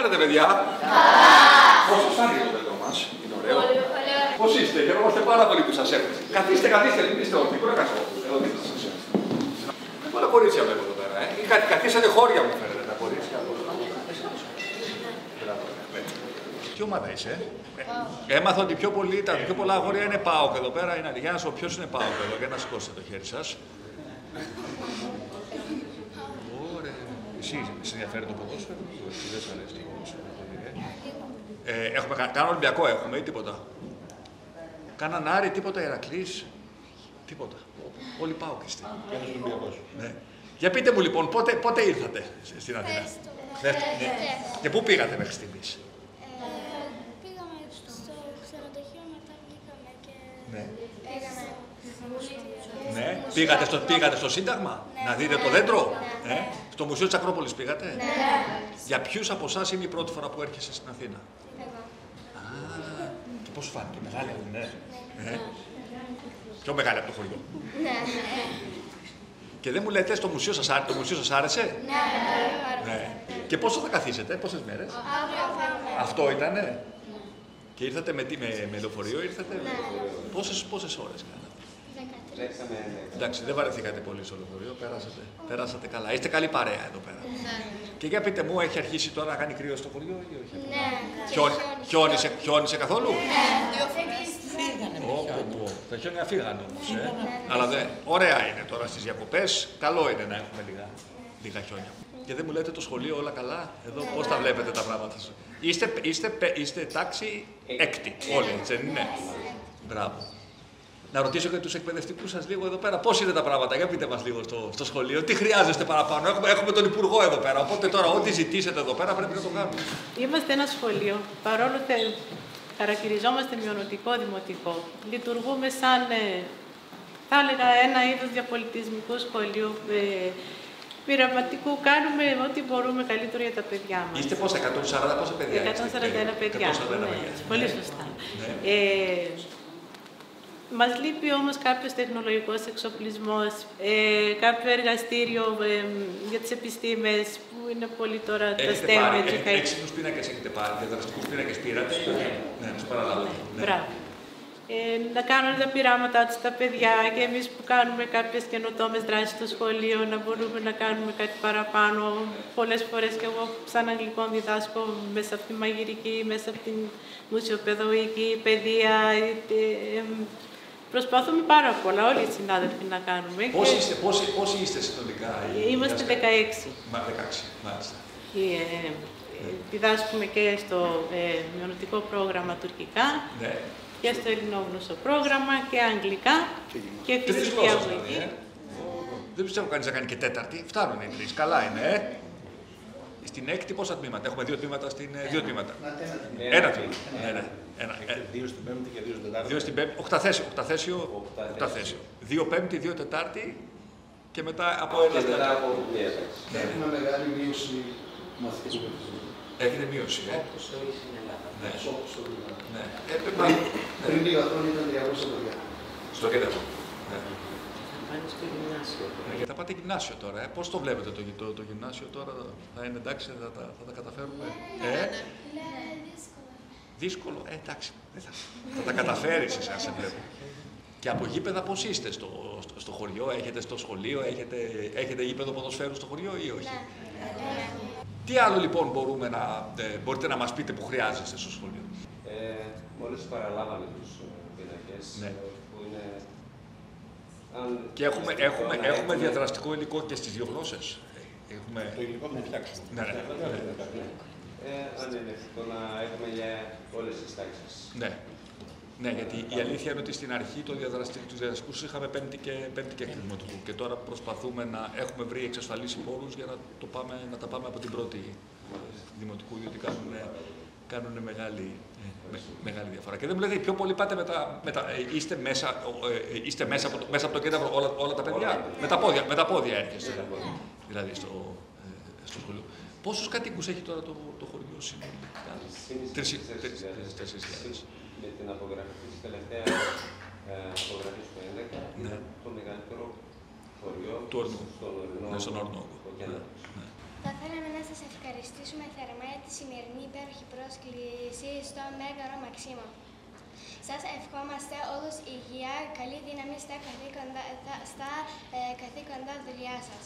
κάνετε, παιδιά; Πώς σας φάνηκε το παιδό μας, είναι ωραίο. Πώς είστε, χαιρόμαστε πάρα πολύ που σας έχουμε. Καθίστε, καθίστε, μην είστε όρθιοι, μπορεί να κάτσω. Εδώ δείτε σας είμαστε. Με πολλά κορίτσια βλέπω εδώ πέρα, ε. Είχα- Καθίσατε χώρια μου φαίνεται τα κορίτσια. Τι ομάδα είσαι, ε; Έμαθα ότι πιο πολύ, τα πιο πολλά αγόρια είναι ΠΑΟΚ εδώ πέρα. Είναι, για να σου πω ποιος είναι ΠΑΟΚ εδώ, για να σηκώσετε το χέρι σας. Ωραία. Εσύ, σε ενδιαφέρει το ποδόσφαιρο, εσύ δεν σου αρέσει το ποδόσφαιρο. πολύ, ε. Ε, έχουμε, κα- κάνα Ολυμπιακό έχουμε ή τίποτα; Κάναν Άρη, τίποτα Ηρακλής. Τίποτα. Όλοι ΠΑΟΚ είστε. Ναι. Για πείτε μου λοιπόν, πότε, πότε ήρθατε στην Αθήνα; Χθες, ναι. Και πού πήγατε μέχρι στιγμής; Πήγαμε στο ξενοδοχείο, μετά βγήκαμε και Ναι. πήγαμε Ναι. Πήγατε στο, πήγατε στο Σύνταγμα; Να δείτε το δέντρο. Ε; Στο Μουσείο της Ακρόπολης πήγατε; Για ποιους από εσάς είναι η πρώτη φορά που έρχεσαι στην Αθήνα; Α, και πώς σου φάνηκε, μεγάλη είναι. Ε; Πιο μεγάλη από το χωριό. Και δεν μου λέτε, στο μουσείο σας, άρε- το μουσείο σας άρεσε; Ναι. Και πόσο θα καθίσετε, πόσες μέρες; Αύριο πάμε. Αυτό ήτανε; Και ήρθατε με, τι, με, με λεωφορείο, ήρθατε; Πόσες, πόσες ώρες κάνατε; Εντάξει, δεν βαρεθήκατε πολύ στο λεωφορείο, περάσατε, περάσατε καλά. Είστε καλή παρέα εδώ πέρα. Και για πείτε μου, έχει αρχίσει τώρα να κάνει κρύο στο χωριό ή όχι; Ναι. Χιόνι, χιόνισε, χιόνισε καθόλου; Φύγανε με Ω, χιόνι. πω, πω. Τα χιόνια φύγανε όμως, ε. Αλλά δε, ωραία είναι τώρα στις διακοπές. Καλό είναι να έχουμε λίγα, λίγα χιόνια. Και δεν μου λέτε το σχολείο όλα καλά; Εδώ πώς τα βλέπετε τα πράγματα σας; Είστε, είστε, πε- είστε τάξη έκτη όλοι, έτσι δεν είναι; Μπράβο. Να ρωτήσω και τους εκπαιδευτικούς σας λίγο εδώ πέρα. Πώς είναι τα πράγματα, για πείτε μας λίγο στο, στο σχολείο. Τι χρειάζεστε παραπάνω; Έχουμε, έχουμε τον Υπουργό εδώ πέρα. Οπότε τώρα ό,τι ζητήσετε εδώ πέρα πρέπει να το κάνουμε. Είμαστε ένα σχολείο, παρόλο που χαρακτηριζόμαστε μειονοτικό δημοτικό. Λειτουργούμε σαν, ε, θα έλεγα, ένα είδος διαπολιτισμικού σχολείου. Ε, πειραματικού, κάνουμε ό,τι μπορούμε καλύτερο για τα παιδιά μας. Είστε πόσα, 140 πόσα παιδιά είστε; 141 παιδιά. 141 ναι, παιδιά. πολύ Ναι. σωστά. Ναι. Ε, μας λείπει όμως κάποιος τεχνολογικός εξοπλισμός, ε, κάποιο εργαστήριο ε, για τις επιστήμες που είναι πολύ τώρα τα Έχετε STEM πάρει, education. ε, έξυπνους πίνακες έχετε πάρει, διαδραστικούς πίνακες πήρατε; Ναι, τους παραλάβω. Ναι. Μπράβο. Ε, να κάνουν τα πειράματά τους τα παιδιά και εμείς που κάνουμε κάποιες καινοτόμες δράσεις στο σχολείο να μπορούμε να κάνουμε κάτι παραπάνω. Πολλές φορές και εγώ σαν αγγλικών διδάσκω μέσα από τη μαγειρική, μέσα από την μουσιοπαιδαγωγική, παιδεία. ε, ε, προσπαθούμε πάρα πολλά όλοι οι συνάδελφοι να κάνουμε. Πόσοι και είστε, πόσοι, πόσοι είστε συνολικά. οι Είμαστε δάσκαλοι; 16. Μα, 16, μάλιστα. Ε, ε, διδάσκουμε και στο ε, μειονοτικό πρόγραμμα τουρκικά Ναι. και στο ελληνόγνωσο πρόγραμμα και αγγλικά και Τρεις φυσική γλώσσες δηλαδή, αγωγή. ε. Δεν πιστεύω κανείς να κάνει και τέταρτη. Φτάνουν οι τρεις. Καλά είναι, ε. Στην έκτη πόσα τμήματα; Έχουμε δύο τμήματα στην. ε, Δύο τμήματα. Ένα τμήμα. Ναι, ναι. Ένα. ε, Δύο στην Πέμπτη και δύο στην Τετάρτη. Δύο στην πέμπτη. Οκταθέσιο. Οκταθέσιο. οκταθέσιο. Δύο πέμπτη, δύο τετάρτη και μετά από ένα. Και μετά από μία τάξη. Έχουμε μεγάλη μείωση μαθητικού πληθυσμού. Έγινε μείωση, ε. Ναι. Όπως το Λιβάνο. ναι. Ε, πρέπει να- Πριν λίγα χρόνια ήταν 200 παιδιά. Στο κέντρο. Ναι. Πάνε στο γυμνάσιο. Ναι, Θα πάτε γυμνάσιο τώρα, ε. Πώς το βλέπετε το, το, το γυμνάσιο τώρα, θα είναι εντάξει, θα τα, θα τα καταφέρουμε; Ε, Ναι, δύσκολο. δύσκολο, ε, εντάξει, δεν θα, θα τα καταφέρεις εσύ, αν σε βλέπω. Και από γήπεδα πώς είστε στο, στο, στο χωριό, έχετε στο σχολείο, έχετε, έχετε γήπεδο ποδοσφαίρου στο χωριό ή όχι; Τι άλλο λοιπόν μπορούμε να, ε, μπορείτε να μας πείτε που χρειάζεστε στο σχολείο; Ε, μόλις παραλάβαμε τους ε, πίνακες, Ναι. ε, που είναι... Αν Και έχουμε, είναι έχουμε, εφικτό να έχουμε διαδραστικό υλικό και στις δύο γλώσσες. Ε, Έχουμε... Το υλικό έχουμε φτιάξει. Ναι, ναι, Ε, αν είναι εφικτό να έχουμε για όλες τις τάξεις. ναι. Ναι, γιατί η αλήθεια είναι ότι στην αρχή το διαδραστικό, τους διαδραστικούς είχαμε πέμπτη και, πέμπτη και έκτη δημοτικού και τώρα προσπαθούμε να έχουμε βρει εξασφαλίσει πόρους για να, το πάμε, να τα πάμε από την πρώτη ε, δημοτικού, διότι κάνουν, κάνουν μεγάλη, ε, με- μεγάλη διαφορά. Και δεν μου λέτε, πιο πολύ πάτε με τα, με τα, ε, είστε, μέσα, ε, ε, είστε μέσα, από το, μέσα από το κέντρο όλα, όλα τα παιδιά, με τα πόδια, με τα πόδια έρχεστε, δηλαδή στο, ε, στο σχολείο. Πόσους κατοίκους έχει τώρα το, το χωριό συνολικά. Είναι Τρεις- στις τρεις- χιλιάδες. τέσσερις χιλιάδες. Με την απογραφή της τελευταία ε, απογραφή του 11, Ναι. το μεγαλύτερο χωριό Του Ορνού. στον Ορεινό. Σας ευχαριστήσουμε θερμά για τη σημερινή υπέροχη πρόσκληση στο Μέγαρο Μαξίμο. Σας ευχόμαστε όλους υγεία, καλή δύναμη στα καθήκοντα, τα- στα, ε, καθήκοντα δουλειά σας.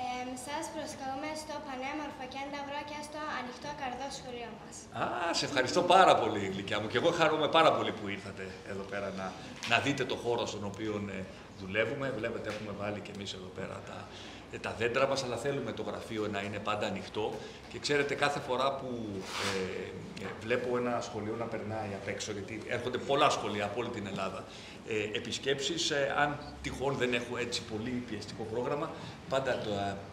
Ε, σας προσκαλούμε στο πανέμορφο κένταυρο και στο ανοιχτό καρδό σχολείο μας. Α, σε ευχαριστώ πάρα πολύ, γλυκιά μου. Και εγώ χαρούμαι πάρα πολύ που ήρθατε εδώ πέρα να, να δείτε το χώρο στον οποίο ε, δουλεύουμε. Βλέπετε, έχουμε βάλει και εμείς εδώ πέρα τα, ε, τα δέντρα μας, αλλά θέλουμε το γραφείο να είναι πάντα ανοιχτό. Και ξέρετε, κάθε φορά που ε, ε, βλέπω ένα σχολείο να περνάει απ' έξω, γιατί έρχονται πολλά σχολεία από όλη την Ελλάδα, ε, επισκέψεις, ε, αν τυχόν δεν έχω έτσι πολύ πιεστικό πρόγραμμα, πάντα το,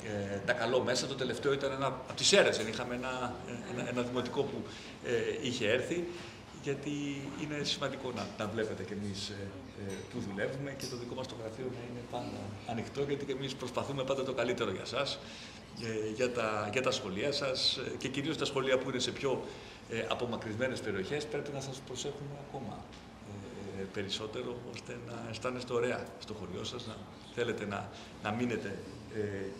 ε, τα καλό μέσα. Το τελευταίο ήταν ένα, από τις Σέρες, δεν είχαμε ένα, ένα, ένα δημοτικό που ε, είχε έρθει, γιατί είναι σημαντικό να, να βλέπετε κι εμείς ε, ε, που δουλεύουμε και το δικό μας το γραφείο να είναι πάντα ανοιχτό, γιατί και εμείς προσπαθούμε πάντα το καλύτερο για σας, ε, για, τα, για τα σχολεία σας ε, και κυρίως τα σχολεία που είναι σε πιο ε, απομακρυσμένες περιοχές πρέπει να σας προσέχουμε ακόμα ε, περισσότερο ώστε να αισθάνεστε ωραία στο χωριό σας, να θέλετε να, να μείνετε ε,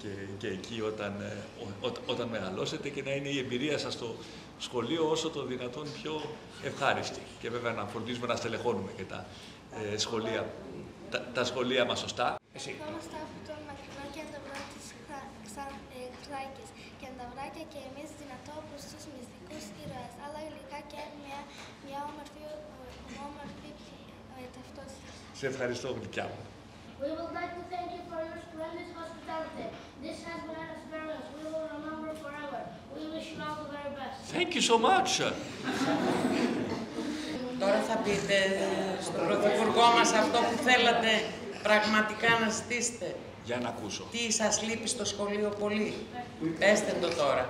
και, και εκεί όταν, ε, ό, ό- όταν μεγαλώσετε και να είναι η εμπειρία σας στο σχολείο όσο το δυνατόν πιο ευχάριστη. Και βέβαια να φροντίζουμε να στελεχώνουμε και τα ε, σχολεία, τα, τα σχολεία μας σωστά. Εσύ. Ερχόμαστε από τον μακρινό κένταυρο της Χα- Ξα- ε, Χράκης. Κενταυράκια και εμείς δυνατό όπως τους μυστικούς ήρωες, αλλά γλυκά και μια, μια όμορφη, ε, όμορφη ε, ταυτότητα. Σε ευχαριστώ, γλυκιά μου. We would like to thank you for your splendid hospitality. This has been an experience we will remember forever. We wish you all the very best. Thank you so much. Τώρα θα πείτε στον Πρωθυπουργό μας αυτό που θέλατε πραγματικά να ζητήσετε. Για να ακούσω. Τι σας λείπει στο σχολείο πολύ; Πέστε το τώρα.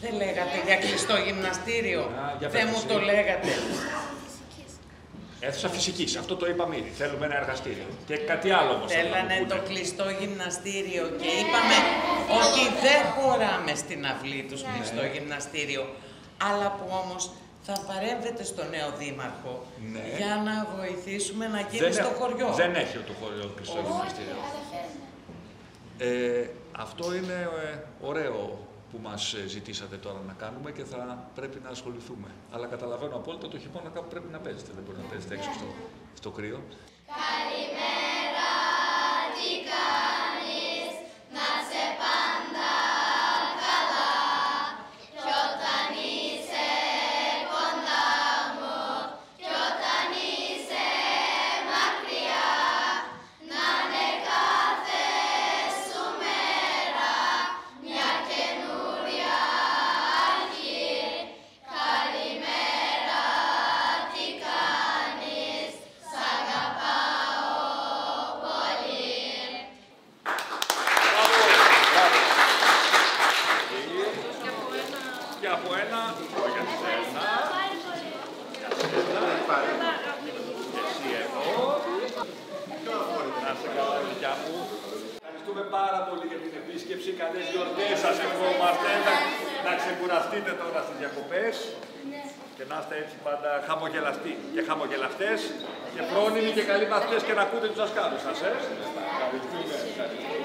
Δεν λέγατε για κλειστό γυμναστήριο. Α, για Δεν πες μου εσύ. το λέγατε. Φυσικής. Αίθουσα φυσικής, αυτό το είπαμε ήδη. Θέλουμε ένα εργαστήριο. Και κάτι άλλο όμως. Θέλανε το κλειστό γυμναστήριο και είπαμε ότι δεν χωράμε στην αυλή τους κλειστό γυμναστήριο. Αλλά που όμως θα παρέμβετε στο νέο δήμαρχο Ναι. για να βοηθήσουμε να γίνει στο χωριό. Δεν έχει το χωριό κλειστό γυμναστήριο. Ε, αυτό είναι ε, ωραίο που μας ε, ζητήσατε τώρα να κάνουμε και θα πρέπει να ασχοληθούμε. Αλλά καταλαβαίνω απόλυτα το χειμώνα κάπου πρέπει να παίζετε. Δεν μπορεί να παίζετε έξω στο, στο κρύο. Και Καλές γιορτές σας ευχόμαστε. Να, να ξεκουραστείτε τώρα στις διακοπές. Και να είστε έτσι πάντα χαμογελαστοί και χαμογελαστές και φρόνιμοι και καλοί μαθητές και να ακούτε τους δασκάλους σας. Ε. Ευχαριστούμε. Ευχαριστούμε.